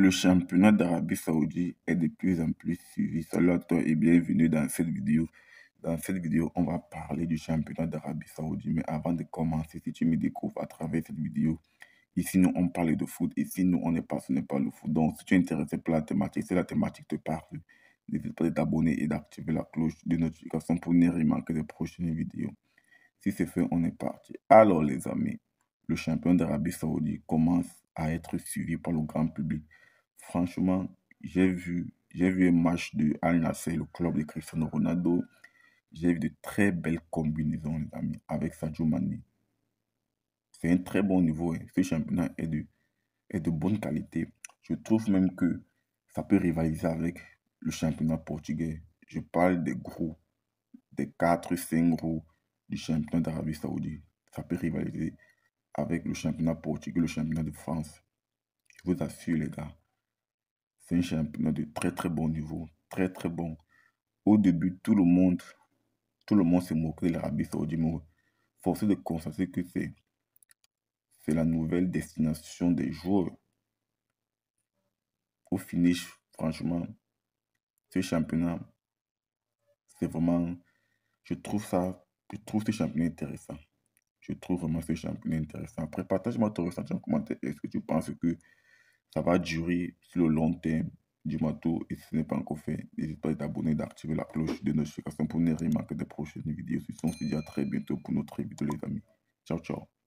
Le championnat d'Arabie Saoudite est de plus en plus suivi. Salut à toi et bienvenue dans cette vidéo. Dans cette vidéo, on va parler du championnat d'Arabie Saoudite. Mais avant de commencer, si tu me découvres à travers cette vidéo, ici nous on parle de foot. Ici nous on est passionné par le foot. Donc si tu es intéressé par la thématique, si la thématique te parle, n'hésite pas à t'abonner et d'activer la cloche de notification pour ne rien manquer des prochaines vidéos. Si c'est fait, on est parti. Alors les amis, le champion d'Arabie Saoudite commence à être suivi par le grand public. Franchement, j'ai vu, j'ai vu un match de Al Nassr, le club de Cristiano Ronaldo. J'ai vu de très belles combinaisons, les amis, avec Sadio Mane. C'est un très bon niveau. Hein. Ce championnat est de, est de bonne qualité. Je trouve même que ça peut rivaliser avec le championnat portugais. Je parle des gros, des 4-5 gros du championnat d'Arabie Saoudite. Ça peut rivaliser avec le championnat portugais, le championnat de France. Je vous assure, les gars, c'est un championnat de très très bon niveau, très très bon. Au début, tout le monde, tout le monde s'est moqué de l'Arabie Saoudite, mais forcé de constater que c'est, c'est la nouvelle destination des joueurs. Au finish, franchement, ce championnat, c'est vraiment, je trouve ça, je trouve ce championnat intéressant. Je trouve vraiment ce championnat intéressant. Après, partage-moi ton ressenti en commentaire. Est-ce que tu penses que ça va durer sur le long terme Dis-moi tout. Et si ce n'est pas encore fait, n'hésite pas à t'abonner, d'activer la cloche de notification pour ne rien manquer des prochaines vidéos. On se dit à très bientôt pour notre vidéo, les amis. Ciao, ciao.